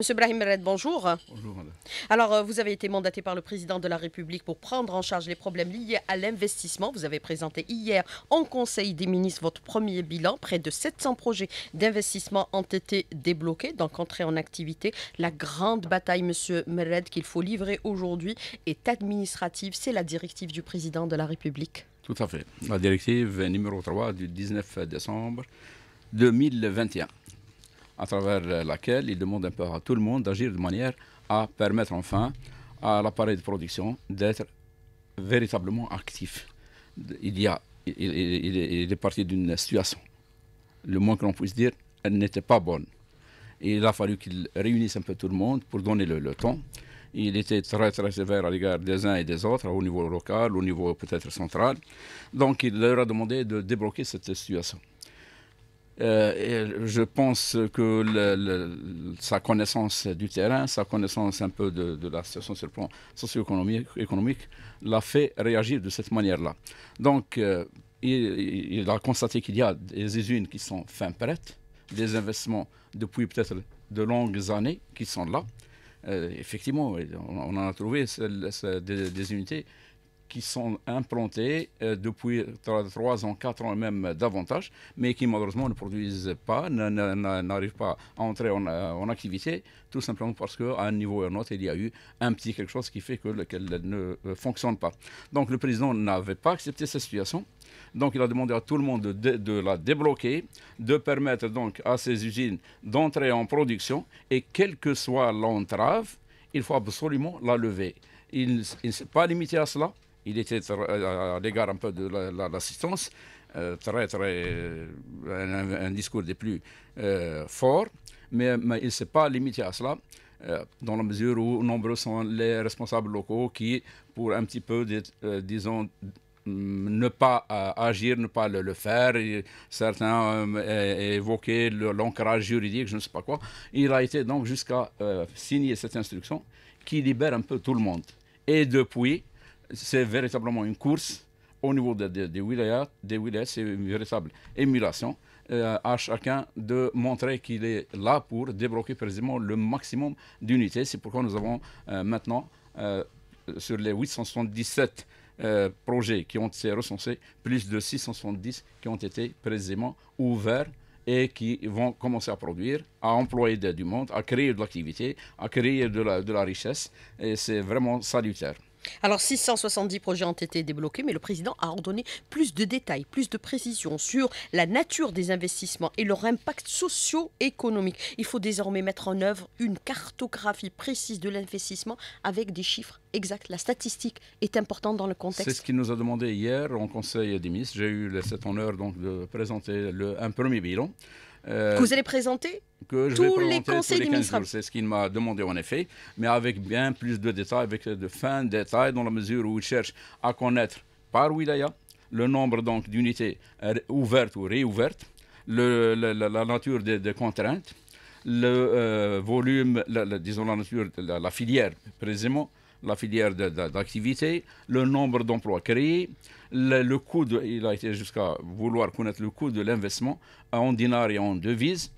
Monsieur Brahim Red, bonjour. Bonjour, madame. Alors, euh, vous avez été mandaté par le président de la République pour prendre en charge les problèmes liés à l'investissement. Vous avez présenté hier en Conseil des ministres votre premier bilan. Près de 700 projets d'investissement ont été débloqués, donc entrés en activité. La grande bataille, monsieur Mered, qu'il faut livrer aujourd'hui est administrative. C'est la directive du président de la République. Tout à fait. La directive numéro 3 du 19 décembre 2021 à travers laquelle il demande un peu à tout le monde d'agir de manière à permettre enfin à l'appareil de production d'être véritablement actif. Il, y a, il, est, parti d'une situation, le moins que l'on puisse dire, elle n'était pas bonne. il a fallu qu'il réunisse un peu tout le monde pour donner le, le temps. Il était très très sévère à l'égard des uns et des autres, au niveau local, au niveau peut-être central. Donc il leur a demandé de débloquer cette situation. Euh, je pense que sa connaissance du terrain, sa connaissance un peu de, la situation sur le plan socio-économique économique, l'a fait réagir de cette manière-là. Donc, euh, il, a constaté qu'il y a des usines qui sont fin prêtes, des investissements depuis peut-être de longues années qui sont là. Euh, effectivement, on, en a trouvé des unités qui sont implantés euh, depuis 3 ans, 4 ans, même davantage, mais qui malheureusement ne produisent pas, n'arrivent pas à entrer euh, en, activité, tout simplement parce qu'à un niveau ou un autre, il y a eu un petit quelque chose qui fait qu'elle ne euh, fonctionne pas. Donc le président n'avait pas accepté cette situation. Donc il a demandé à tout le monde de, de, la débloquer, de permettre donc à ces usines d'entrer en production et quelle que soit l'entrave, il faut absolument la lever. Il ne s'est pas limité à cela il était à l'égard un peu de l'assistance, euh, très, très, un, discours des plus euh, forts, mais, il ne s'est pas limité à cela. Euh, dans la mesure où nombreux sont les responsables locaux qui, pour un petit peu, disons, mm, ne pas agir, ne pas le, faire. certains évoqué l'ancrage juridique, je ne sais pas quoi. Il a été donc jusqu'à signer cette instruction qui libère un peu tout le monde. Et depuis, c'est véritablement une course au niveau des, des, des wilayas, c'est une véritable émulation euh, à chacun de montrer qu'il est là pour débloquer précisément le maximum d'unités. C'est pourquoi nous avons euh, maintenant, euh, sur les 877 projets qui ont été recensés, plus de 670 qui ont été précisément ouverts et qui vont commencer à produire, à employer du monde, à créer de l'activité, à créer de la, de la richesse. Et c'est vraiment salutaire. Alors 670 projets ont été débloqués, mais le président a ordonné plus de détails, plus de précisions sur la nature des investissements et leur impact socio-économique. Il faut désormais mettre en œuvre une cartographie précise de l'investissement avec des chiffres exacts. La statistique est importante dans le contexte. C'est ce qu'il nous a demandé hier en Conseil des ministres. J'ai eu cet honneur donc de présenter le, un premier bilan. Euh, que vous allez présenter que je tous vais les conseils des ministres. C'est ce qu'il m'a demandé en effet, mais avec bien plus de détails, avec de fins détails, dans la mesure où il cherche à connaître par wilaya le nombre donc d'unités ouvertes ou réouvertes, le, la, nature des, contraintes, le euh, volume, disons la nature, la, la filière précisément, la filière d'activité, le nombre d'emplois créés, le, coût, de, il a été jusqu'à vouloir connaître le coût de l'investissement en dinars et en devises.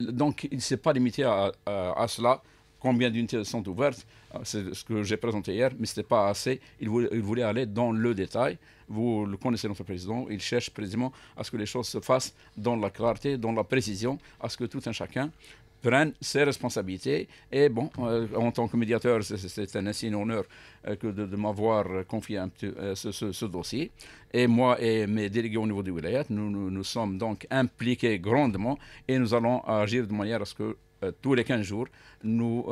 Donc il ne s'est pas limité à, cela. Combien d'unités sont ouvertes C'est ce que j'ai présenté hier, mais ce n'était pas assez. Il voulait, il voulait, aller dans le détail. Vous le connaissez, notre président. Il cherche précisément à ce que les choses se fassent dans la clarté, dans la précision, à ce que tout un chacun prenne ses responsabilités. Et bon, euh, en tant que médiateur, c'est un insigne honneur euh, que de, m'avoir confié un petit, euh, ce, dossier. Et moi et mes délégués au niveau du Wilayat, nous, nous, sommes donc impliqués grandement et nous allons agir de manière à ce que tous les 15 jours, nous,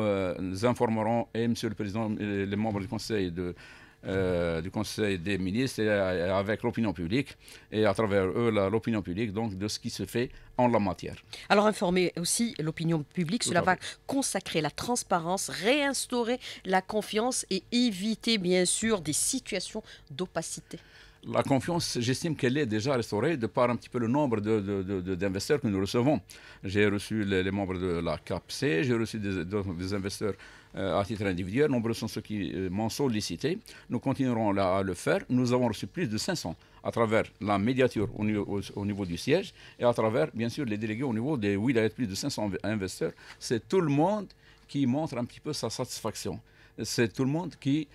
informerons, et Monsieur le Président, les membres du Conseil de, euh, du Conseil des ministres et euh, avec l'opinion publique et à travers eux l'opinion publique donc de ce qui se fait en la matière. Alors informer aussi l'opinion publique, cela va consacrer la transparence, réinstaurer la confiance et éviter bien sûr des situations d'opacité. La confiance, j'estime qu'elle est déjà restaurée de par un petit peu le nombre d'investisseurs que nous recevons. J'ai reçu les, membres de la CAPC, j'ai reçu des, des investisseurs euh, à titre individuel. Nombreux sont ceux qui euh, m'ont sollicité. Nous continuerons à le faire. Nous avons reçu plus de 500 à travers la médiature au niveau, au, niveau, du siège et à travers, bien sûr, les délégués au niveau des wilayas, plus de 500 investisseurs. C'est tout le monde qui montre un petit peu sa satisfaction. C'est tout le monde qui,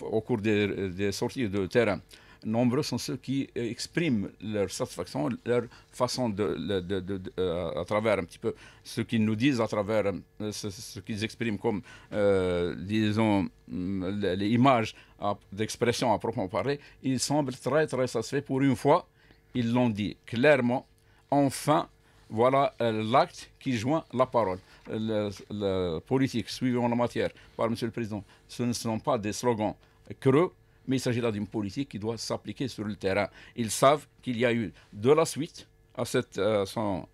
au cours des sorties de terrain, nombreux sont ceux qui expriment leur satisfaction, leur façon de, euh, à travers un petit peu ce qu'ils nous disent, à travers euh, ce, qu'ils expriment comme, euh, disons, mm, les images d'expression à proprement parler, ils semblent très, très satisfaits. Pour une fois, ils l'ont dit clairement. Enfin, voilà l'acte qui joint la parole. La politique suivie en la matière par M. le Président, ce ne sont pas des slogans creux, mais il s'agit là d'une politique qui doit s'appliquer sur le terrain. Ils savent qu'il y a eu de la suite à, cette, euh,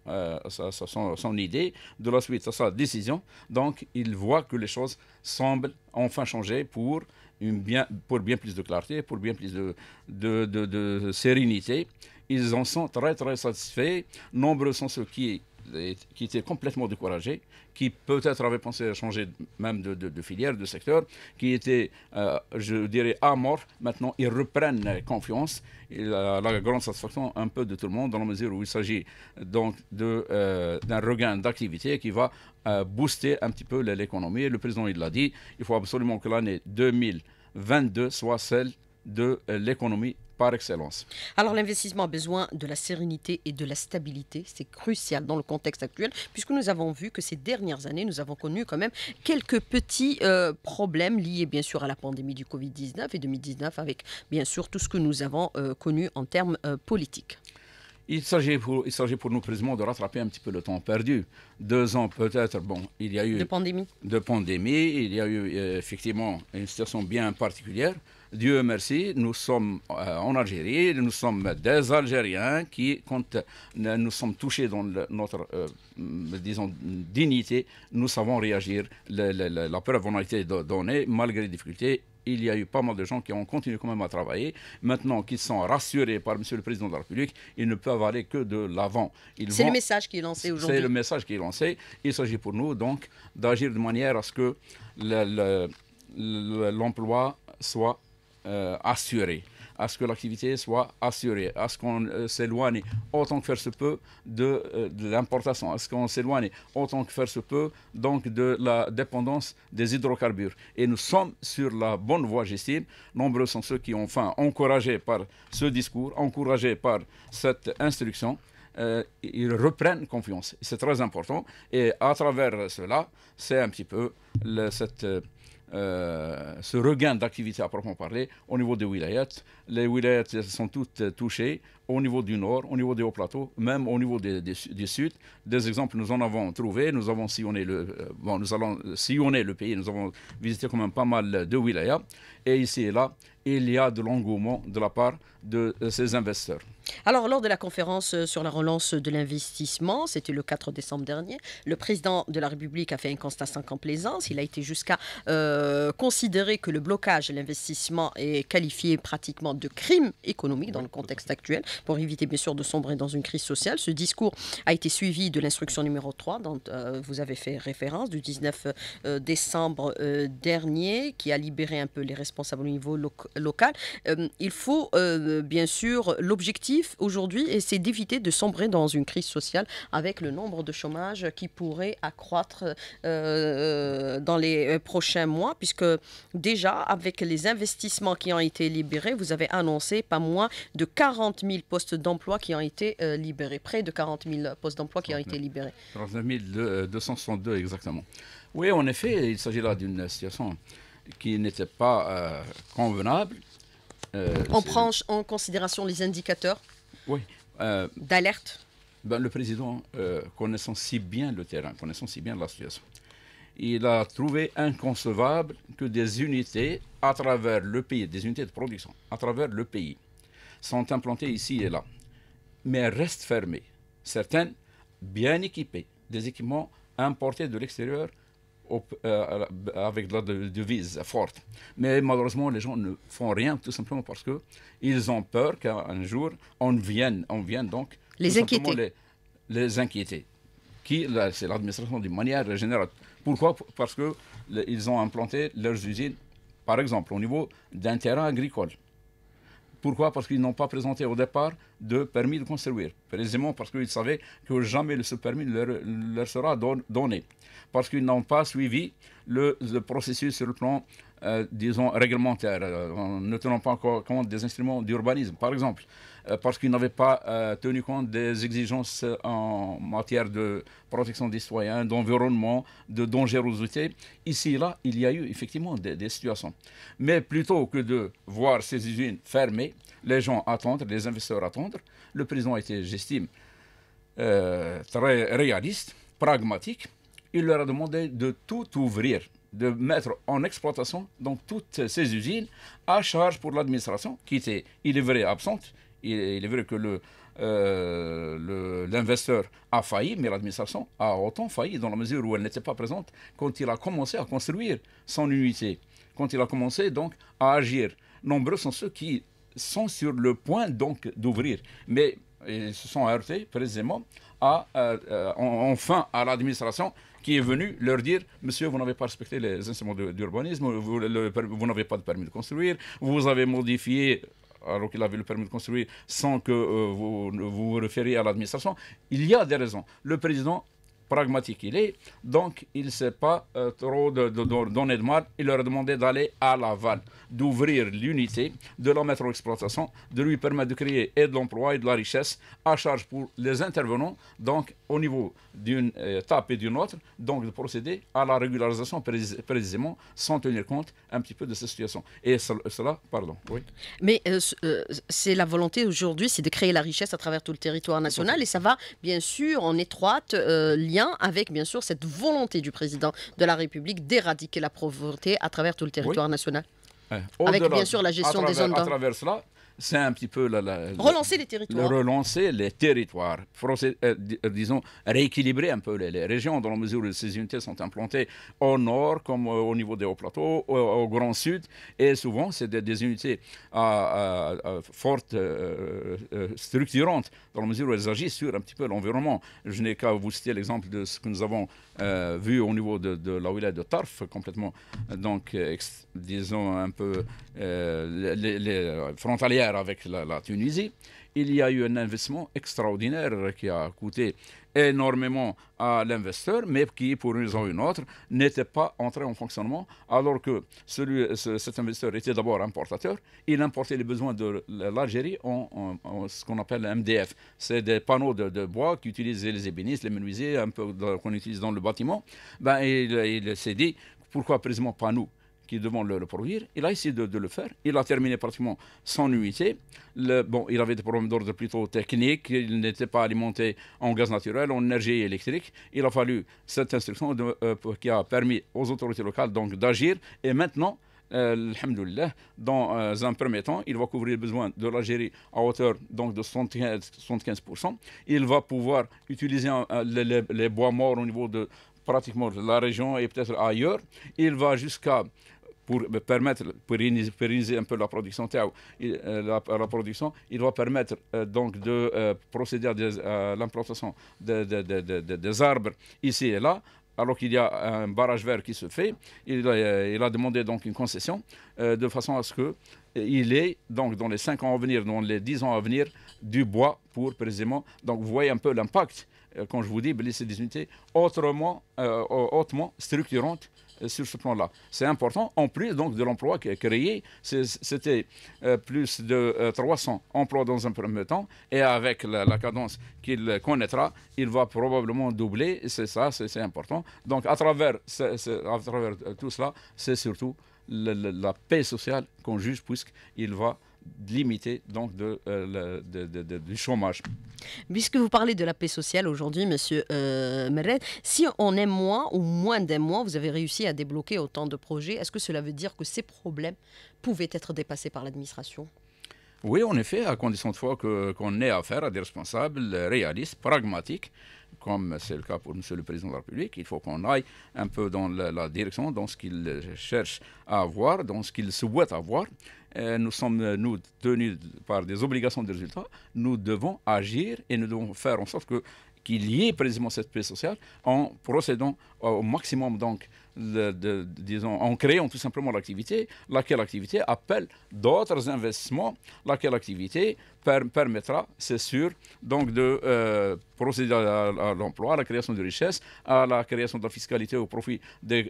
euh, son, son, idée, de la suite à sa décision. Donc, ils voient que les choses semblent enfin changer pour, une bien, pour bien plus de clarté, pour bien plus de, de, de sérénité. Ils en sont très, très satisfaits. Nombreux sont ceux qui qui étaient complètement découragés, qui peut-être avaient pensé à changer même de, filière, de secteur, qui étaient, euh, je dirais, à mort. Maintenant, ils reprennent confiance. Et la, la, grande satisfaction un peu de tout le monde, dans la mesure où il s'agit donc euh, d'un regain d'activité qui va euh, booster un petit peu l'économie. Le président, il l'a dit, il faut absolument que l'année 2022 soit celle de l'économie par excellence. Alors l'investissement a besoin de la sérénité et de la stabilité. C'est crucial dans le contexte actuel, puisque nous avons vu que ces dernières années, nous avons connu quand même quelques petits euh, problèmes liés bien sûr à la pandémie du Covid-19 et 2019 avec bien sûr tout ce que nous avons euh, connu en termes euh, politiques. Il s'agit pour, pour nous précisément de rattraper un petit peu le temps perdu. Deux ans peut-être, bon, il y a eu... De pandémie. De pandémie, il y a eu effectivement une situation bien particulière. Dieu merci, nous sommes euh, en Algérie, nous sommes des Algériens qui, quand nous sommes touchés dans notre, euh, disons, dignité, nous savons réagir. la preuve en a été donnée, malgré les difficultés. Il y a eu pas mal de gens qui ont continué quand même à travailler. Maintenant qu'ils sont rassurés par M. le Président de la République, ils ne peuvent aller que de l'avant. C'est le message qui est lancé aujourd'hui. C'est le message qui est lancé. Il s'agit pour nous donc d'agir de manière à ce que l'emploi soit euh, assuré, à ce que l'activité soit assurée, à ce qu'on euh, s'éloigne autant que faire se peut de, euh, de l'importation, à ce qu'on s'éloigne autant que faire se peut donc de la dépendance des hydrocarbures. Et nous sommes sur la bonne voie, j'estime. Nombreux sont ceux qui ont, enfin, encouragés par ce discours, encouragés par cette instruction, ils reprennent confiance. C'est très important. Et à travers cela, c'est un petit peu cette euh, ce regain d'activité à proprement parler au niveau des wilayats. Les wilayats sont toutes touchées au niveau du nord, au niveau des hauts plateaux, même au niveau des, du sud. Des exemples, nous en avons trouvé. Nous avons sillonné le, euh, bon, nous allons sillonner le pays. Nous avons visité quand même pas mal de wilayas. Et ici et là, il y a de l'engouement de la part de ces investisseurs. Alors, lors de la conférence euh, sur la relance de l'investissement, c'était le 4 décembre dernier, le président de la République a fait un constat sans complaisance. Il a été jusqu'à euh, considérer que le blocage de l'investissement est qualifié pratiquement de crime économique dans le contexte actuel, pour éviter bien sûr de sombrer dans une crise sociale. Ce discours a été suivi de l'instruction numéro 3, dont euh, vous avez fait référence, du 19 décembre dernier, qui a libéré un peu les responsables au niveau local. il faut bien sûr l'objectif aujourd'hui, c'est d'éviter de sombrer dans une crise sociale avec le nombre de chômage qui pourrait accroître euh, dans les euh, prochains mois, puisque déjà, avec les investissements qui ont été libérés, vous avez annoncé pas moins de 40 000 postes d'emploi qui ont été euh, libérés, près de 40 000 postes d'emploi qui ont été libérés. 39 262 exactement. Oui, en effet, il s'agit là d'une situation qui n'était pas convenable. Euh, on prend en considération les indicateurs euh, d'alerte. ben, Le président, euh, connaissant si bien le terrain, connaissant si bien la situation, il a trouvé inconcevable que des unités à travers le pays, des unités de production à travers le pays, sont implantées ici et là, mais restent fermées. Certaines bien équipées, des équipements importés de l'extérieur euh, avec de la devise forte. Mais malheureusement, les gens ne font rien tout simplement parce qu'ils ont peur qu'un jour, on vienne, on vienne donc les inquiéter. Les, les, inquiéter. Qui, c'est l'administration d'une manière générale. Pourquoi? Parce qu'ils ont implanté leurs usines, par exemple, au niveau d'un terrain agricole. Pourquoi? Parce qu'ils n'ont pas présenté au départ de permis de construire, précisément parce qu'ils savaient que jamais ce permis leur, leur sera donné, parce qu'ils n'ont pas suivi le, processus sur le plan, euh, disons, réglementaire, euh, ne tenant pas compte des instruments d'urbanisme, par exemple. Euh, parce qu'ils n'avaient pas tenu compte des exigences en matière de protection des citoyens, d'environnement, de dangerosité. Ici et là, il y a eu effectivement des, situations. Mais plutôt que de voir ces usines fermées, les gens attendre, les investisseurs attendre, le président était, j'estime, très réaliste, pragmatique. Il leur a demandé de tout ouvrir, de mettre en exploitation donc toutes ces usines à charge pour l'administration, qui était, il est vrai, absente il, est vrai que euh, l'investisseur a failli, mais l'administration a autant failli dans la mesure où elle n'était pas présente quand il a commencé à construire son unité, quand il a commencé donc à agir. Nombreux sont ceux qui sont sur le point donc d'ouvrir, mais ils se sont heurtés précisément à, euh, euh, enfin à l'administration qui est venue leur dire Monsieur, vous n'avez pas respecté les instruments d'urbanisme, vous, n'avez pas de permis de construire, vous avez modifié alors qu'il avait le permis de construire sans que euh, vous, vous référiez à l'administration. Il y a des raisons. Le président pragmatique il est, donc il ne s'est pas euh, trop de, donné de mal. Il leur a demandé d'aller à l'aval, d'ouvrir l'unité, de la mettre en exploitation, de lui permettre de créer et de l'emploi et de la richesse à charge pour les intervenants, donc au niveau d'une étape et d'une autre, donc de procéder à la régularisation précisément sans tenir compte un petit peu de cette situation. Et cela, pardon, oui. Mais euh, euh, c'est la volonté aujourd'hui, c'est de créer la richesse à travers tout le territoire national et ça va bien sûr en étroite lien avec, bien sûr, cette volonté du président de la République d'éradiquer la pauvreté à travers tout le territoire national. Avec, bien sûr, la gestion des zones À travers cela, c'est un petit peu la, relancer les territoires. relancer les territoires, euh, euh, disons rééquilibrer un peu les, régions dans la mesure où ces unités sont implantées au nord comme au niveau des hauts plateaux, au, grand sud, et souvent c'est des, unités fortes euh, structurantes dans la mesure où elles agissent sur un petit peu l'environnement. Je n'ai qu'à vous citer l'exemple de ce que nous avons vu au niveau de, de la wilaya de Tarf, complètement donc disons un peu les, les frontalières avec la, Tunisie, il y a eu un investissement extraordinaire qui a coûté énormément à l'investisseur, mais qui, pour une raison ou une autre, n'était pas entré en fonctionnement, alors que celui, cet investisseur était d'abord importateur. Il importait les besoins de l'Algérie en, ce qu'on appelle MDF. C'est des panneaux de, bois qu'utilisent les ébénistes, les menuisiers, un peu qu'on utilise dans le bâtiment. Ben, il, il s'est dit, pourquoi précisément pas nous? Qui devant le, le, produire. Il a essayé de, le faire. Il a terminé pratiquement son unité. Le, bon, il avait des problèmes d'ordre plutôt technique. Il n'était pas alimenté en gaz naturel, en énergie électrique. Il a fallu cette instruction euh, qui a permis aux autorités locales donc d'agir. Et maintenant, euh, dans euh, un premier temps, il va couvrir les besoins de l'Algérie à hauteur donc, de 75%. Il va pouvoir utiliser les, les, bois morts au niveau de pratiquement la région et peut-être ailleurs. Il va jusqu'à pour permettre, pour pérenniser un peu la production euh, la, la, production, il va permettre euh, donc de euh, procéder à, l'implantation des arbres ici et là, alors qu'il y a un barrage vert qui se fait. Il a, il a demandé donc une concession de façon à ce que il ait donc dans les 5 ans à venir, dans les 10 ans à venir, du bois pour précisément. Donc vous voyez un peu l'impact quand je vous dis, c'est des unités autrement, hautement structurantes sur ce plan-là. C'est important. En plus donc de l'emploi qui est créé, c'était euh, plus de 300 euh, emplois dans un premier temps, et avec la, cadence qu'il connaîtra, il va probablement doubler. C'est ça, c'est important. Donc à travers, à travers tout cela, c'est surtout la paix sociale qu'on juge, puisqu'il va limiter donc de, euh, du chômage. Puisque vous parlez de la paix sociale aujourd'hui, Monsieur euh, si on est moins ou moins d'un mois, vous avez réussi à débloquer autant de projets, est-ce que cela veut dire que ces problèmes pouvaient être dépassés par l'administration? Oui, en effet, à condition de fois qu'on ait affaire à des responsables réalistes, pragmatiques, comme c'est le cas pour M. le Président de la République. Il faut qu'on aille un peu dans la, direction, dans ce qu'il cherche à avoir, dans ce qu'il souhaite avoir. nous sommes, nous, tenus par des obligations de résultats. Nous devons agir et nous devons faire en sorte que qu'il y ait précisément cette paix sociale en procédant au maximum donc disons, en créant tout simplement l'activité, laquelle activité appelle d'autres investissements, laquelle activité permettra, c'est sûr, donc de euh, procéder à, l'emploi, à la création de richesses, à la création de la fiscalité au profit des,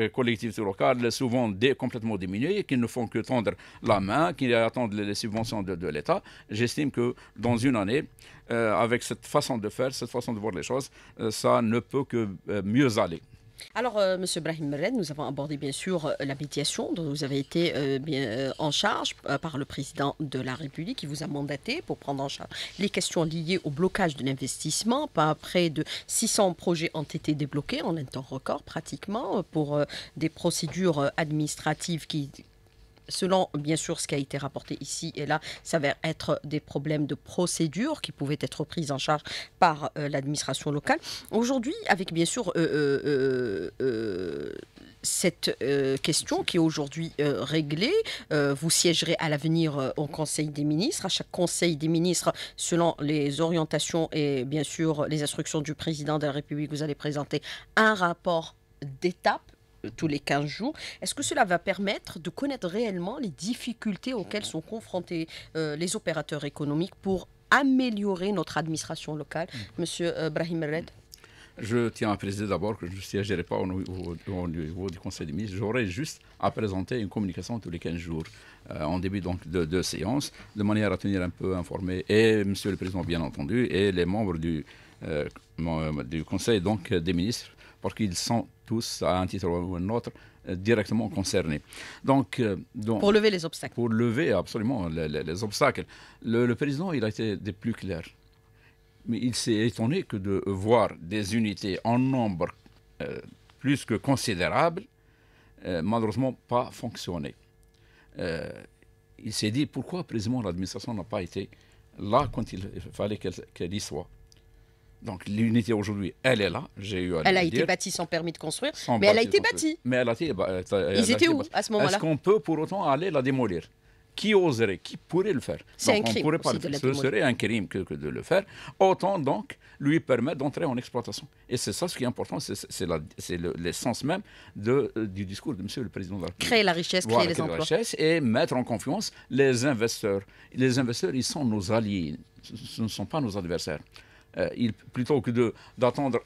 euh, collectivités locales, souvent complètement diminuées, qui ne font que tendre la main, qui attendent les subventions de, l'État. J'estime que dans une année, avec cette façon de faire, cette façon de voir les choses, ça ne peut que mieux aller. Alors. Euh, Monsieur Brahim Mered, nous avons abordé bien sûr euh, la médiation dont vous avez été euh, en charge par le président de la République qui vous a mandaté pour prendre en charge les questions liées au blocage de l'investissement. Près de 600 projets ont été débloqués en un temps record pratiquement pour des procédures administratives qui selon bien sûr ce qui a été rapporté ici et là, s'avère être des problèmes de procédure qui pouvaient être pris en charge par euh, l'administration locale. Aujourd'hui, avec bien sûr euh, euh, cette question qui est aujourd'hui réglée. vous siégerez à l'avenir au Conseil des ministres. À chaque Conseil des ministres, selon les orientations et bien sûr les instructions du président de la République, vous allez présenter un rapport d'étape tous les 15 jours. Est-ce que cela va permettre de connaître réellement les difficultés auxquelles sont confrontés euh, les opérateurs économiques pour améliorer notre administration locale mm. Monsieur euh, Brahim Red? Je tiens à préciser d'abord que je ne siégerai pas au niveau, du Conseil des ministres. J'aurai juste à présenter une communication tous les 15 jours euh, en début donc, de, séance, de manière à tenir un peu informé et Monsieur le Président, bien entendu, et les membres du, du Conseil donc, des ministres parce qu'ils sont tous, à un titre ou un autre, euh, directement concernés. Donc, euh, donc, pour lever les obstacles. Pour lever absolument les, obstacles. Le, président, il a été des plus clairs. Mais il s'est étonné que de voir des unités en nombre euh, plus que considérable, malheureusement pas fonctionner. il s'est dit pourquoi précisément l'administration n'a pas été là quand il fallait qu'elle y soit? Donc l'unité aujourd'hui, elle est là. J'ai eu Elle a été bâtie sans permis de construire, mais elle a été bâtie. Mais elle a été. Ils étaient où à ce moment-là Est-ce qu'on peut pour autant aller la démolir? Qui oserait, qui pourrait le faire? C'est un crime. Pourrait pas Ce serait un crime que, de le faire. Autant donc lui permettre d'entrer en exploitation. Et c'est ça ce qui est important, c'est l'essence même de, euh, du discours de Monsieur le Président de la République. Créer la richesse, créer les emplois. La richesse et mettre en confiance les investisseurs. Les investisseurs, ils sont nos alliés, ce ne sont pas nos adversaires. Euh, plutôt que d'attendre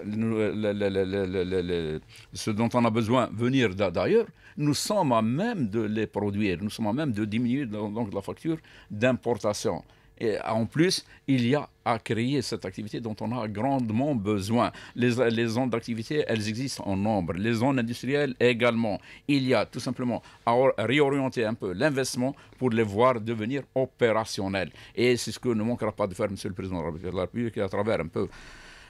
ce dont on a besoin venir d'ailleurs, nous sommes à même de les produire, nous sommes à même de diminuer donc, la facture d'importation. Et en plus, il y a à créer cette activité dont on a grandement besoin. Les, les zones d'activité, elles existent en nombre. Les zones industrielles également. Il y a tout simplement à réorienter un peu l'investissement pour les voir devenir opérationnels. Et c'est ce que ne manquera pas de faire M. le Président de la République à travers un peu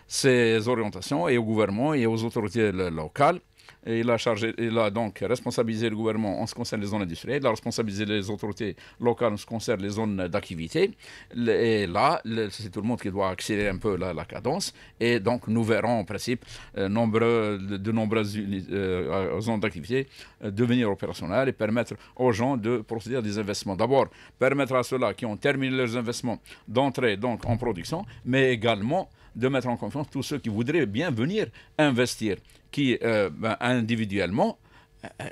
ces orientations et au gouvernement et aux autorités locales il a, chargé, il a donc responsabilisé le gouvernement en ce qui concerne les zones industrielles, il a responsabilisé les autorités locales en ce qui concerne les zones d'activité. Et là, c'est tout le monde qui doit accélérer un peu la, cadence. Et donc, nous verrons en principe euh, de nombreuses euh, zones d'activité euh, devenir opérationnelles et permettre aux gens de procéder à des investissements. D'abord, permettre à ceux-là qui ont terminé leurs investissements d'entrer donc en production, mais également de mettre en confiance tous ceux qui voudraient bien venir investir, qui euh, ben, individuellement, euh, euh,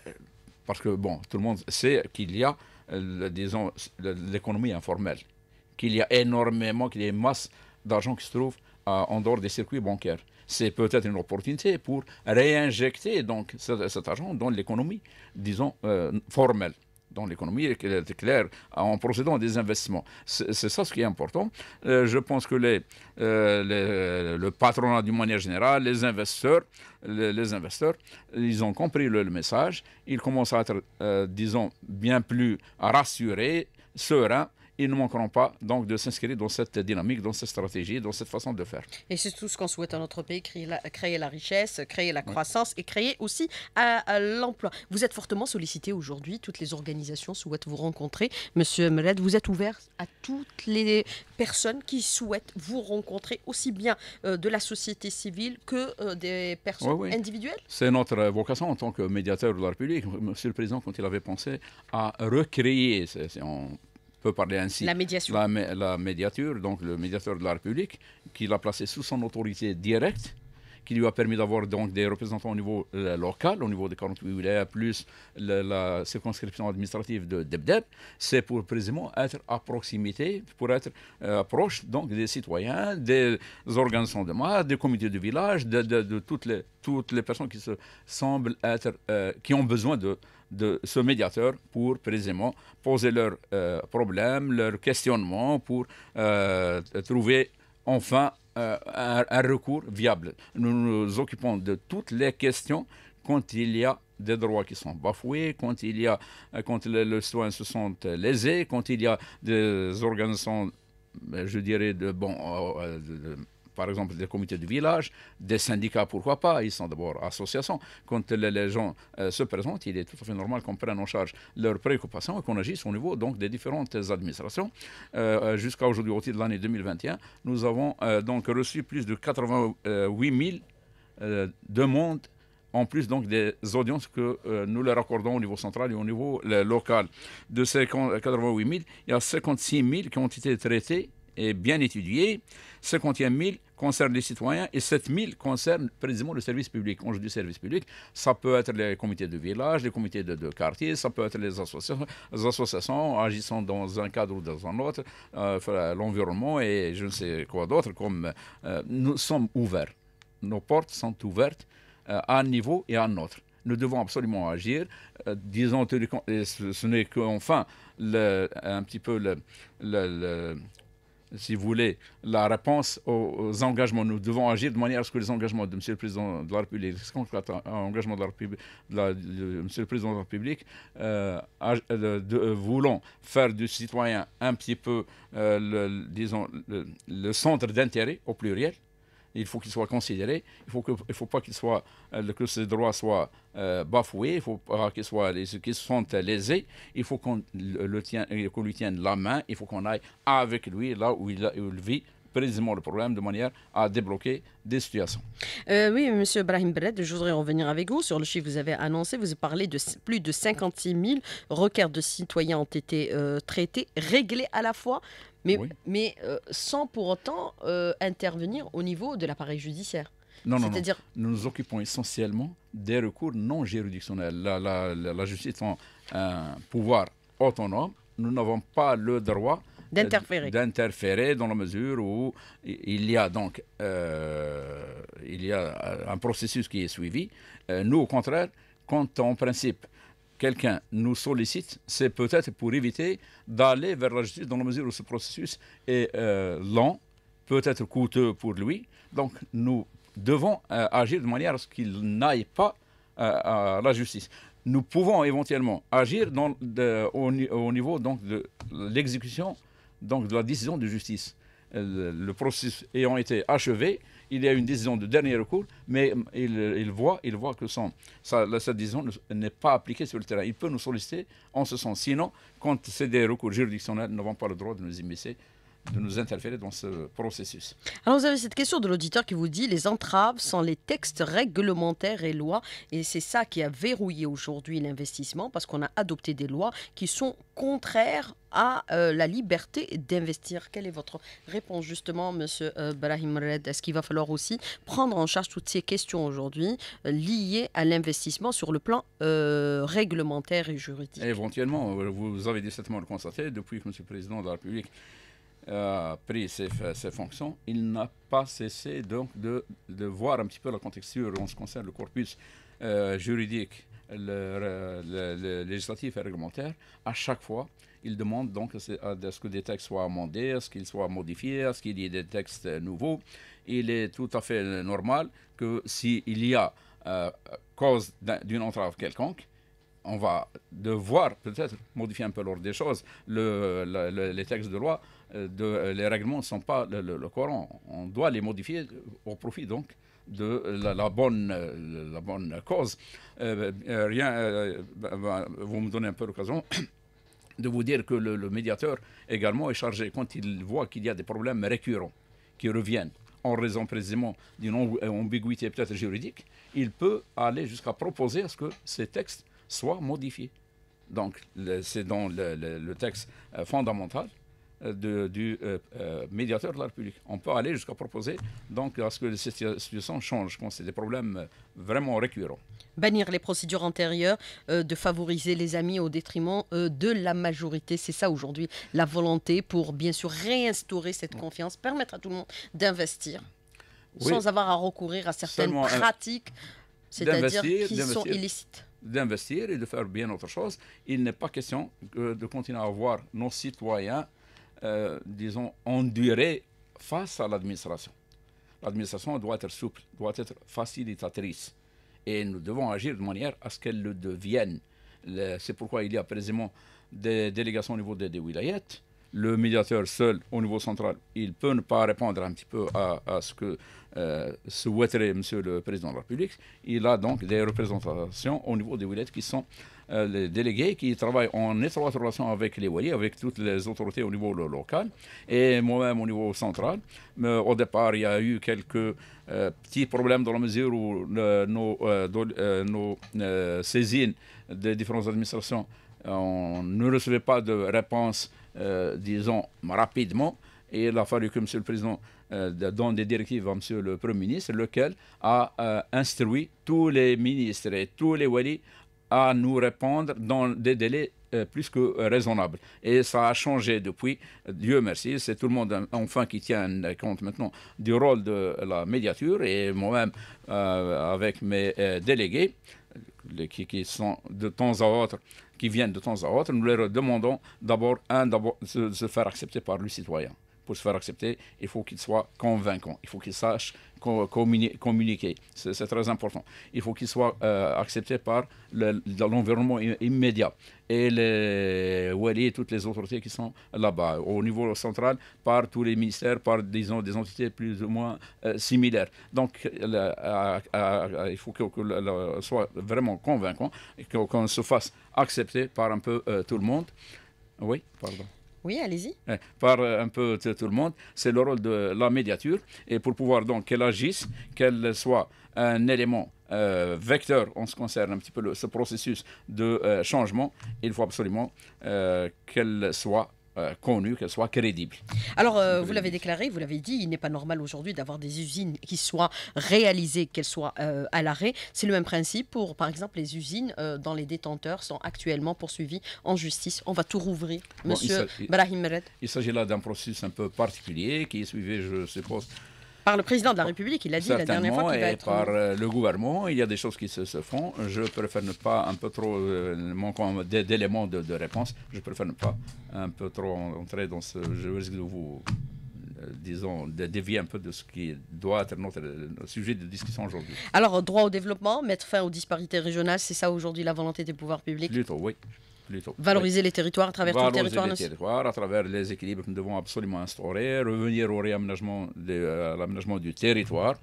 parce que bon, tout le monde sait qu'il y a, l'économie informelle, qu'il y a énormément, qu'il y a une masse d'argent qui se trouve en dehors des circuits bancaires. C'est peut-être une opportunité pour réinjecter donc cet, argent dans l'économie, disons, formelle dans l'économie est clair en procédant à des investissements. C'est ça ce qui est important. Euh, je pense que les, euh, le patronat d'une manière générale, les investisseurs, les, investisseurs, ils ont compris le, message. Ils commencent à être, euh, disons, bien plus rassurés, sereins ils ne manqueront pas donc de s'inscrire dans cette dynamique, dans cette stratégie, dans cette façon de faire. Et c'est tout ce qu'on souhaite à notre pays, créer la, créer la richesse, créer la croissance et créer aussi à, l'emploi. Vous êtes fortement sollicité aujourd'hui, toutes les organisations souhaitent vous rencontrer. Monsieur Mered, vous êtes ouvert à toutes les personnes qui souhaitent vous rencontrer, aussi bien euh, de la société civile que euh, des personnes individuelles? C'est notre vocation en tant que médiateur de la République. Monsieur le Président, quand il avait pensé à recréer, c'est, peut parler ainsi. La médiation. La, médiature, donc le médiateur de la République, qui l'a placé sous son autorité directe, qui lui a permis d'avoir donc des représentants au niveau euh, local, au niveau des 48 wilayas, plus la, circonscription administrative de Debdeb, c'est pour précisément être à proximité, pour être euh, proche donc des citoyens, des organisations de masse, des comités de village, de, toutes, les, toutes les personnes qui se semblent être, euh, qui ont besoin de, de ce médiateur pour précisément poser leurs problèmes, leurs questionnements, pour trouver enfin euh, un, recours viable. Nous nous occupons de toutes les questions quand il y a des droits qui sont bafoués, quand il y a, euh, quand les, se sentent lésés, quand il y a des organisations, je dirais, de, bon, euh, par exemple des comités de village, des syndicats, pourquoi pas, ils sont d'abord associations. Quand les, gens euh, se présentent, il est tout à fait normal qu'on prenne en charge leurs préoccupations et qu'on agisse au niveau donc, des différentes administrations. Euh, euh, jusqu'à aujourd'hui, au titre de l'année 2021, nous avons donc reçu plus de 88 000 demandes en plus donc des audiences que nous leur accordons au niveau central et au niveau local. De ces 88 000, il y a 56 000 qui ont été traités et bien étudiés. 51 000 concernent les citoyens et 7 000 concernent précisément le service public. Quand je dis service public, ça peut être les comités de village, les comités de, quartier, ça peut être les associations, agissant dans un cadre ou dans un autre, euh, l'environnement et je ne sais quoi d'autre. Comme euh, nous sommes ouverts, nos portes sont ouvertes euh, à un niveau et à un autre nous devons absolument agir. disons, ce, n'est qu'enfin un petit peu le, si vous voulez, la réponse aux, engagements. Nous devons agir de manière à ce que les engagements de M. le Président de la République, les engagements de, de, M. le Président de la République, euh, euh, voulons faire du citoyen un petit peu, euh, disons, le centre d'intérêt au pluriel, il faut qu'il soit considéré, il faut que, il faut pas qu'il soit, euh, que ses droits soient euh, bafoués, il faut pas qu'il soit qu'ils sont lésés, il faut qu'on le tient, qu'on lui tienne la main, il faut qu'on aille avec lui là où il, vit. Précisément le problème de manière à débloquer des situations. Euh, oui, Monsieur Brahim Bred, je voudrais revenir avec vous sur le chiffre que vous avez annoncé. Vous parlé de plus de 56 000 requêtes de citoyens ont été euh, traitées, réglées à la fois, mais, mais euh, sans pour autant intervenir au niveau de l'appareil judiciaire. Non, non, non. Nous nous occupons essentiellement des recours non juridictionnels. La, la, la justice a un pouvoir autonome. Nous n'avons pas le droit D'interférer. D'interférer dans la mesure où il y a donc euh, il y a un processus qui est suivi. Euh, nous, au contraire, quand en principe quelqu'un nous sollicite, c'est peut-être pour éviter d'aller vers la justice dans la mesure où ce processus est euh, lent, peut-être coûteux pour lui. Donc nous devons agir de manière à ce qu'il n'aille pas à la justice nous pouvons éventuellement agir au, au, niveau donc, de l'exécution donc de la décision de justice. Le processus ayant été achevé, il y a une décision de dernier recours, mais il, voit, il voit que son, cette décision n'est pas appliquée sur le terrain. Il peut nous solliciter en ce sens. Sinon, quand c'est des recours juridictionnels, nous n'avons pas le droit de nous immiscer de nous interférer dans ce processus. Alors vous avez cette question de l'auditeur qui vous dit les entraves sont les textes réglementaires et lois et c'est ça qui a verrouillé aujourd'hui l'investissement parce qu'on a adopté des lois qui sont contraires à euh, la liberté d'investir. Quelle est votre réponse justement, Monsieur euh, Brahim Red? Est-ce qu'il va falloir aussi prendre en charge toutes ces questions aujourd'hui euh, liées à l'investissement sur le plan réglementaire et juridique? Éventuellement, vous avez certainement le constaté depuis que Monsieur le Président de la République a pris ses, fonctions, il n'a pas cessé donc de, voir un petit peu la contexture en ce qui concerne le corpus euh, juridique, le, législatif et réglementaire. À chaque fois, il demande donc à ce que des textes soient amendés, à ce qu'ils soient modifiés, à ce qu'il y ait des textes nouveaux. Il est tout à fait normal que s'il y a euh, cause d'une entrave quelconque, on va devoir peut-être modifier un peu l'ordre des choses. les textes de loi euh, euh, les règlements ne sont pas le, Coran. On doit les modifier au profit donc de la, bonne, la bonne cause. Euh, rien, bah, vous me donnez un peu l'occasion de vous dire que le, médiateur également est chargé quand il voit qu'il y a des problèmes récurrents qui reviennent en raison précisément d'une ambiguïté peut-être juridique, il peut aller jusqu'à proposer à ce que ces textes soient modifiés. Donc c'est dans le, texte fondamental de, du médiateur de la République. On peut aller jusqu'à proposer donc à ce que cette situation change quand c'est des problèmes vraiment récurrents. Bannir les procédures antérieures, de favoriser les amis au détriment de la majorité. C'est ça aujourd'hui la volonté pour bien sûr réinstaurer cette confiance, permettre à tout le monde d'investir sans avoir à recourir à certaines pratiques, c'est-à-dire qui sont illicites d'investir et de faire bien autre chose. Il n'est pas question de continuer à voir nos citoyens, euh, disons, endurer face à l'administration. L'administration doit être souple, doit être facilitatrice. Et nous devons agir de manière à ce qu'elle le devienne. C'est pourquoi il y a précisément des délégations au niveau des, des. Le médiateur seul au niveau central, il peut ne pas répondre un petit peu à, ce que euh, souhaiterait Monsieur le Président de la République. Il a donc des représentations au niveau des wilayettes qui sont euh, les délégués qui travaillent en étroite relation avec les wali, avec toutes les autorités au niveau local et moi-même au niveau central. Mais au départ, il y a eu quelques euh, petits problèmes dans la mesure où nos, nos saisines des différentes administrations on ne recevait pas de réponse, euh, disons, rapidement. Et il a fallu que M. le Président euh, donne des directives à M. le Premier ministre, lequel a euh, instruit tous les ministres et tous les walis à nous répondre dans des délais plus que raisonnables. Et ça a changé depuis. Dieu merci, c'est tout le monde enfin qui tient compte maintenant du rôle de la médiature et moi-même avec mes délégués qui, qui, sont de temps à autre qui viennent de temps à autre, nous leur demandons d'abord de se faire accepter par le citoyen. Pour se faire accepter, il faut qu'il soit convaincant, il faut qu'il sache communiquer. C'est très important. Il faut qu'il soit euh, accepté par l'environnement immédiat. Et les Wali et toutes les autorités qui sont là-bas, au niveau central, par tous les ministères, par des entités plus ou moins euh, similaires. Donc, il faut qu'on soit vraiment convaincant et qu'on se fasse accepter par un peu euh, tout le monde. Oui, pardon. Oui, allez-y. Eh, par euh, un peu tout le monde. C'est le rôle de la médiature. Et pour pouvoir donc qu'elle agisse, qu'elle soit un élément euh, vecteur en ce qui concerne un petit peu ce processus de changement, il faut absolument qu'elle soit euh, connue, qu'elle soit crédible. Alors, euh, vous l'avez déclaré, vous l'avez dit, il n'est pas normal aujourd'hui d'avoir des usines qui soient réalisées, qu'elles soient euh, à l'arrêt. C'est le même principe pour, par exemple, les usines dont les détenteurs sont actuellement poursuivis en justice. On va tout rouvrir. Monsieur Brahim Meret. Il s'agit là d'un processus un peu particulier qui est suivi, je suppose, par le président de la République, il a dit la dernière fois qu'il va être... par euh, le gouvernement, il y a des choses qui se, font. Je préfère ne pas un peu trop euh, manquant d'éléments de, de, réponse. Je préfère ne pas un peu trop entrer dans ce. Je risque de vous euh, disons, de dévier un peu de ce qui doit être notre, sujet de discussion aujourd'hui. Alors, droit au développement, mettre fin aux disparités régionales, c'est ça aujourd'hui la volonté des pouvoirs publics? Plutôt, oui. Valoriser les territoires à travers Valoriser le territoire les territoires, à travers les équilibres que nous devons absolument instaurer, revenir au réaménagement, de, l'aménagement du territoire,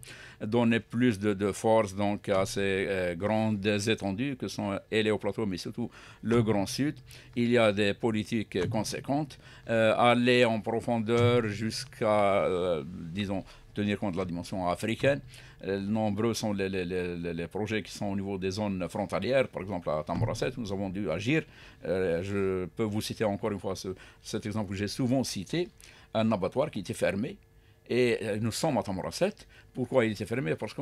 donner plus de, force donc à ces euh, grandes étendues que sont et les hauts plateaux, mais surtout le Grand Sud. Il y a des politiques conséquentes, euh, aller en profondeur jusqu'à, euh, disons, tenir compte de la dimension africaine. Euh, nombreux sont les, les, les, projets qui sont au niveau des zones frontalières, par exemple à Tambourasset, nous avons dû agir. Euh, je peux vous citer encore une fois ce, cet exemple que j'ai souvent cité, un abattoir qui était fermé. Et euh, nous sommes à Tambourasset. Pourquoi il était fermé? Parce que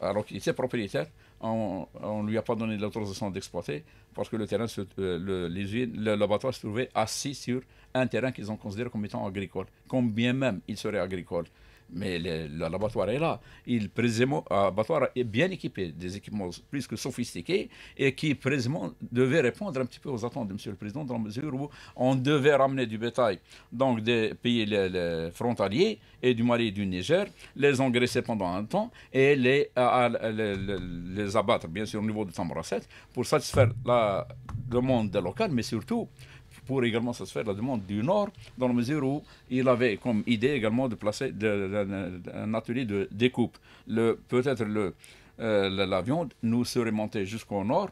alors qu'il était propriétaire, on ne lui a pas donné l'autorisation d'exploiter parce que le terrain, l'abattoir se trouvait assis sur un terrain qu'ils ont considéré comme étant agricole, combien même il serait agricole. Mais le, laboratoire est là. Il, laboratoire est bien équipé, des équipements plus que sophistiqués, et qui, précisément, devait répondre un petit peu aux attentes de M. le Président, dans la mesure où on devait ramener du bétail donc des pays frontaliers et du Mali et du Niger, les engraisser pendant un temps et les, les, abattre, bien sûr, au niveau de Tamborasset, pour satisfaire la demande locale, mais surtout pour également satisfaire la demande du Nord, dans la mesure où il avait comme idée également de placer un atelier de découpe. Peut-être le, euh, la viande nous serait montée jusqu'au Nord,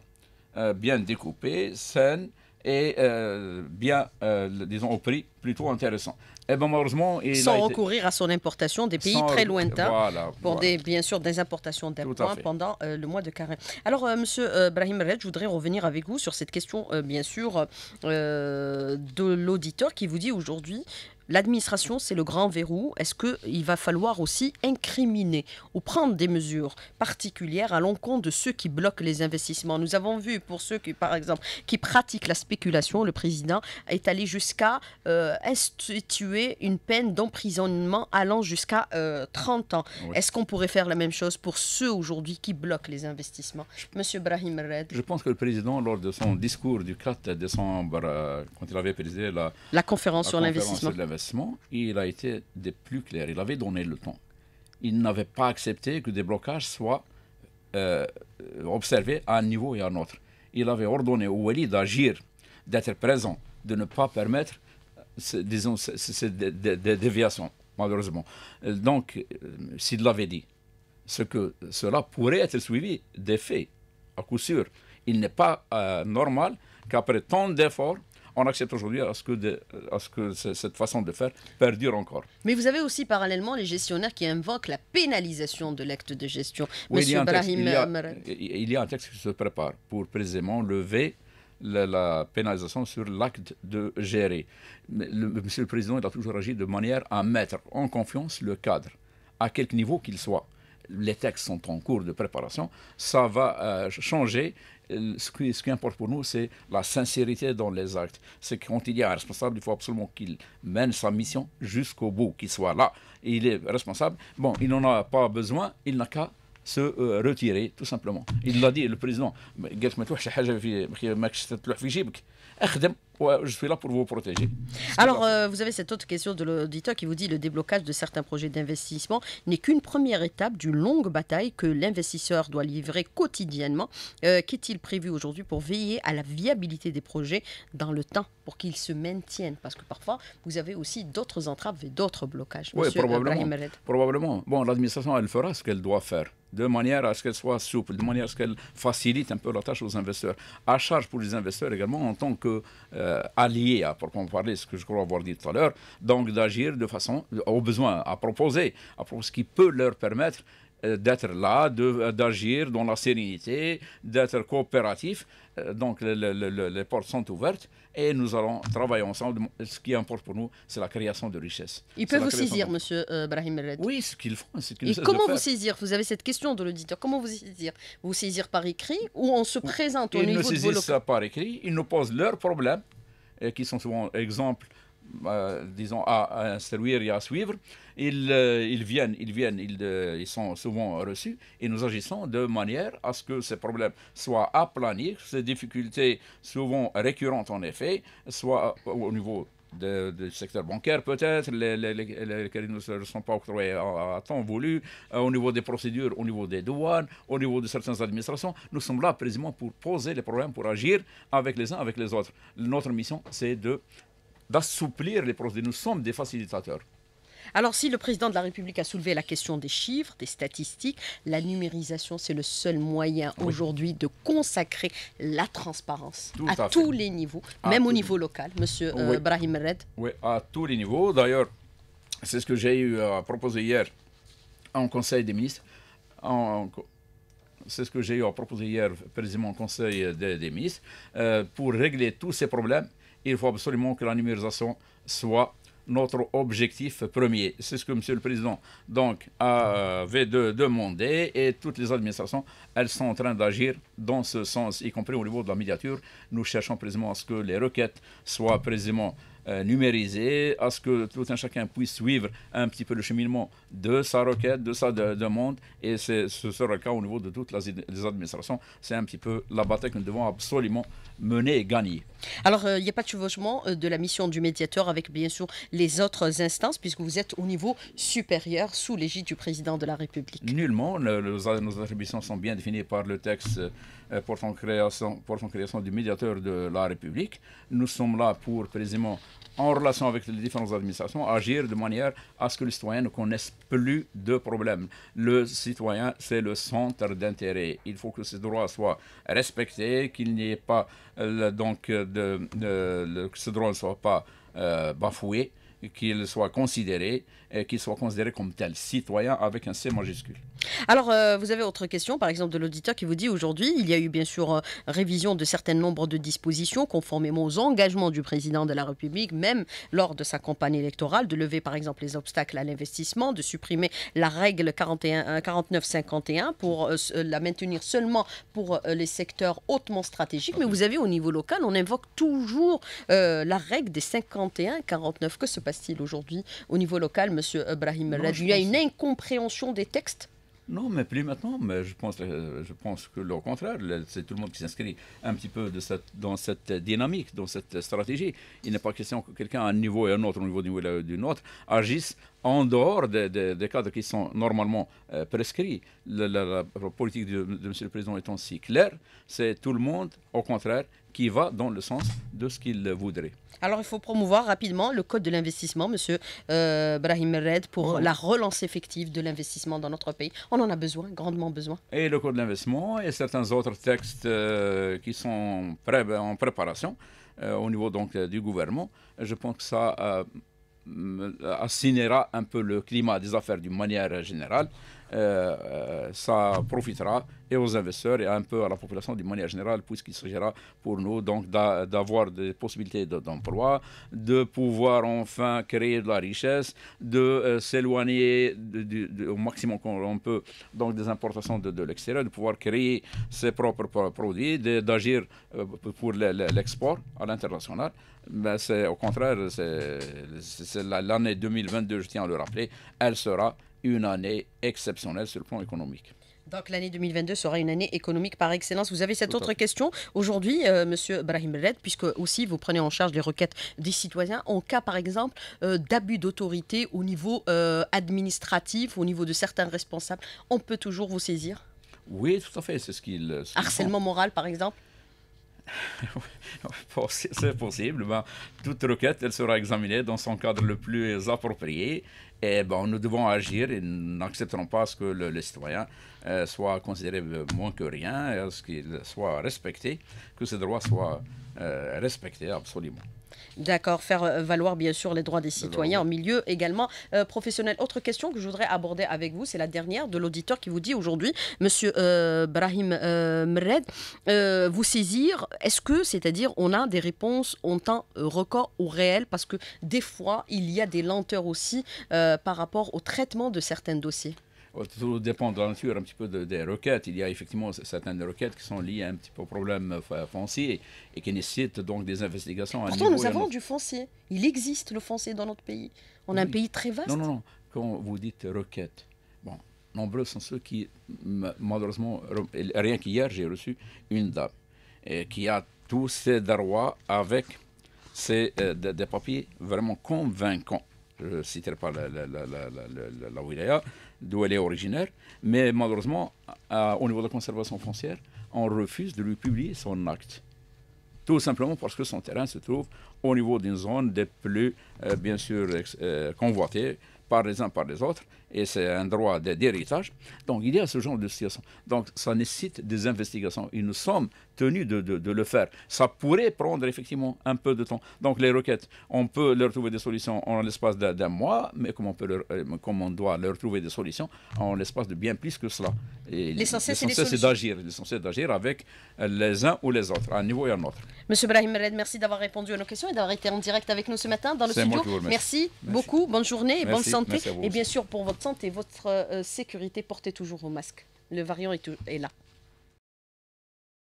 euh, bien découpée, saine, et euh, bien, euh, disons, au prix plutôt intéressant. Et eh ben, malheureusement, Sans recourir à son importation des pays très lointains, pour Des, bien sûr des importations d'appoint pendant euh, le mois de carême. Alors, Monsieur Brahim Red, je voudrais revenir avec vous sur cette question, bien sûr, de l'auditeur qui vous dit aujourd'hui L'administration, c'est le grand verrou. Est-ce qu'il va falloir aussi incriminer ou prendre des mesures particulières à l'encontre de ceux qui bloquent les investissements? Nous avons vu pour ceux qui, par exemple, qui pratiquent la spéculation, le président est allé jusqu'à euh, instituer une peine d'emprisonnement allant jusqu'à 30 euh, ans. Est-ce qu'on pourrait faire la même chose pour ceux aujourd'hui qui bloquent les investissements? Monsieur Brahim Red. Je pense que le président, lors de son discours du 4 décembre, euh, quand il avait présidé la, la conférence sur l'investissement, il a été des plus clairs. Il avait donné le temps. Il n'avait pas accepté que des blocages soient euh, observés à un niveau et à un autre. Il avait ordonné au Wali d'agir, d'être présent, de ne pas permettre, disons, ces déviations, malheureusement. Donc, euh, s'il l'avait dit, ce que cela pourrait être suivi des faits, à coup sûr. Il n'est pas euh, normal qu'après tant d'efforts, on accepte aujourd'hui à ce que, à ce que cette façon de faire perdure encore. Mais vous avez aussi parallèlement les gestionnaires qui invoquent la pénalisation de l'acte de gestion. Monsieur Brahim il, y a, il, y a un texte qui se prépare pour précisément lever la, pénalisation sur l'acte de gérer. Le, monsieur le Président il a toujours agi de manière à mettre en confiance le cadre, à quelque niveau qu'il soit les textes sont en cours de préparation, ça va euh, changer ce qui, importe pour nous, c'est la sincérité dans les actes. C'est quand il y a un responsable, il faut absolument qu'il mène sa mission jusqu'au bout, qu'il soit là. il est responsable. Bon, il n'en a pas besoin, il n'a qu'à se euh, retirer, tout simplement. Il l'a dit, le président. je suis là pour vous protéger. Alors, euh, vous avez cette autre question de l'auditeur qui vous dit le déblocage de certains projets d'investissement n'est qu'une première étape d'une longue bataille que l'investisseur doit livrer quotidiennement. Euh, qu'est-il prévu aujourd'hui pour veiller à la viabilité des projets dans le temps pour qu'ils se maintiennent? Parce que parfois, vous avez aussi d'autres entraves et d'autres blocages. Oui, probablement. probablement. Bon, l'administration, elle fera ce qu'elle doit faire de manière à ce qu'elle soit souple, de manière à ce qu'elle facilite un peu la tâche aux investisseurs. À charge pour les investisseurs également en tant que euh, à proprement parler, ce que je crois avoir dit tout à l'heure, donc d'agir de façon, au besoin, à proposer, à proposer ce qui peut leur permettre d'être là, d'agir dans la sérénité, d'être coopératif. Euh, donc les portes sont ouvertes et nous allons travailler ensemble. Ce qui importe pour nous, c'est la création de richesses. Ils peuvent vous saisir, Monsieur euh, Brahim Red. Oui, ce qu'ils font. et comment vous saisir? Vous avez cette question de l'auditeur. Comment vous saisir? Vous saisir par écrit ou on se présente au niveau de vos Ils ne saisissent par écrit. Ils nous posent leurs problèmes, et qui sont souvent exemples euh, disons, à, instruire et à suivre, ils, euh, ils viennent, ils, viennent ils, euh, ils, sont souvent reçus et nous agissons de manière à ce que ces problèmes soient aplanis, ces difficultés souvent récurrentes en effet, soient au niveau du secteur bancaire peut-être, lesquels ne sont pas octroyés à, temps voulu, au niveau des procédures, au niveau des douanes, au niveau de certaines administrations. Nous sommes là précisément pour poser les problèmes, pour agir avec les uns, avec les autres. Notre mission, c'est de d'assouplir les procédures. Nous sommes des facilitateurs. Alors, si le président de la République a soulevé la question des chiffres, des statistiques, la numérisation, c'est le seul moyen aujourd'hui de consacrer la transparence à, tous les niveaux, même au niveau local, Monsieur euh, Brahim Red. Oui, à tous les niveaux. D'ailleurs, c'est ce que j'ai eu à proposer hier en Conseil des ministres. c'est ce que j'ai eu à proposer hier précisément au Conseil des, ministres. Euh, pour régler tous ces problèmes, il faut absolument que la numérisation soit notre objectif premier. C'est ce que M. le Président avait de, demandé et toutes les administrations, elles sont en train d'agir dans ce sens, y compris au niveau de la médiature. Nous cherchons précisément à ce que les requêtes soient précisément euh, numérisé, à ce que tout un chacun puisse suivre un petit peu le cheminement de sa requête, de sa demande, et ce sera le cas au niveau de toutes les administrations. C'est un petit peu la bataille que nous devons absolument mener et gagner. Alors, euh, il n'y a pas de chevauchement euh, de la mission du médiateur avec bien sûr les autres instances, puisque vous êtes au niveau supérieur sous l'égide du président de la République. Nullement. nos attributions sont bien définies par le texte pour son création, son création du médiateur de la République. Nous sommes là pour précisément en relation avec les différentes administrations, agir de manière à ce que le citoyen ne connaisse plus de problèmes. Le citoyen, c'est le centre d'intérêt. Il faut que ses droits soient respectés, qu'il n'y ait pas euh, donc de, que ces droits ne soient pas euh, bafoués qu'il soit considéré, qu'il soit considéré comme tel, citoyen avec un C majuscule. Alors, euh, vous avez autre question, par exemple, de l'auditeur qui vous dit aujourd'hui, il y a eu bien sûr euh, révision de certains nombres de dispositions conformément aux engagements du président de la République, même lors de sa campagne électorale, de lever par exemple les obstacles à l'investissement, de supprimer la règle 49-51 euh, pour la maintenir seulement pour les secteurs hautement stratégiques. Mais vous avez au niveau local, on invoque toujours la règle des 51-49. Que se passe-t-il aujourd'hui au niveau local, Monsieur Ibrahim Il y a une incompréhension des textes non, mais plus maintenant. Mais je pense, euh, je pense que au contraire, c'est tout le monde qui s'inscrit un petit peu de cette, dans cette dynamique, dans cette stratégie. Il n'est pas question que quelqu'un à un niveau et un autre, au niveau d'un autre, agisse en dehors des, cadres qui sont normalement euh, prescrits. La, politique de, de, M. le Président est aussi claire. C'est tout le monde, au contraire, qui va dans le sens de ce qu'il voudrait. Alors, il faut promouvoir rapidement le code de l'investissement, Monsieur euh, Brahim Red, pour oh. la relance effective de l'investissement dans notre pays. On en a besoin, grandement besoin. Et le code de l'investissement et certains autres textes euh, qui sont en préparation euh, au niveau donc du gouvernement. Je pense que ça assinera un peu le climat des affaires d'une manière générale. Euh, euh, ça profitera et aux investisseurs et un peu à la population d'une manière générale, puisqu'il s'agira pour nous donc d'avoir des possibilités d'emploi, de pouvoir enfin créer de la richesse, de euh, s'éloigner au maximum qu'on peut donc des importations de, l'extérieur, de pouvoir créer ses propres produits, d'agir pour l'export à l'international. Ben c'est au contraire, c'est l'année 2022, je tiens à le rappeler, elle sera une année exceptionnelle sur le plan économique. Donc l'année 2022 sera une année économique par excellence. Vous avez cette autre question aujourd'hui, euh, Monsieur Brahim Red, puisque aussi vous prenez en charge les requêtes des citoyens en cas, par exemple, euh, d'abus d'autorité au niveau euh, administratif, au niveau de certains responsables. On peut toujours vous saisir? Oui, tout à fait. C'est ce qu'il. Harcèlement moral, par exemple? c'est possible. Ben, toute requête, sera examinée dans son cadre le plus approprié. Et ben, nous devons agir et n'accepterons pas ce que le, citoyen euh, soit considéré moins que rien, ce qu'il soit respecté, que ses droits soient euh, respectés absolument. D'accord, faire euh, valoir bien sûr les droits des citoyens en milieu également euh, professionnel. Autre question que je voudrais aborder avec vous, c'est la dernière de l'auditeur qui vous dit aujourd'hui, Monsieur euh, Brahim Mred, vous saisir, est-ce que, c'est-à-dire, on a des réponses en temps record ou réel? Parce que des fois, il y a des lenteurs aussi par rapport au traitement de certains dossiers. Tout dépend de la nature un petit peu des requêtes. Il y a effectivement certaines requêtes qui sont liées un petit peu au problème foncier et qui nécessitent donc des investigations. Pourtant, nous avons du foncier. Il existe le foncier dans notre pays. On a un pays très vaste. Non, non, non. Quand vous dites requête, bon, nombreux sont ceux qui, malheureusement, rien qu'hier, j'ai reçu une dame qui a tous ses droits avec ses, euh, des, papiers vraiment convaincants. Je ne citerai pas la, la, la, la wilaya, d'où elle est originaire, mais malheureusement, au niveau de la conservation foncière, on refuse de lui publier son acte. Tout simplement parce que son terrain se trouve au niveau d'une zone des plus, euh, bien sûr, euh, convoitée par les uns par les autres, et c'est un droit d'héritage. Donc il y a ce genre de situation. Donc ça nécessite des investigations. Et nous sommes tenus de, de, le faire. Ça pourrait prendre effectivement un peu de temps. Donc les requêtes, on peut leur trouver des solutions en l'espace d'un mois, mais comme on, peut euh, comme on doit leur trouver des solutions en l'espace de bien plus que cela. L'essentiel, c'est d'agir. L'essentiel, d'agir avec les uns ou les autres, à un niveau et à un autre. Monsieur Brahim Red, merci d'avoir répondu à nos questions et d'avoir été en direct avec nous ce matin dans le studio. Merci, beaucoup, bonne journée et bonne santé. Et bien sûr, pour votre santé, votre euh, sécurité, portez toujours vos masques. Le variant est là.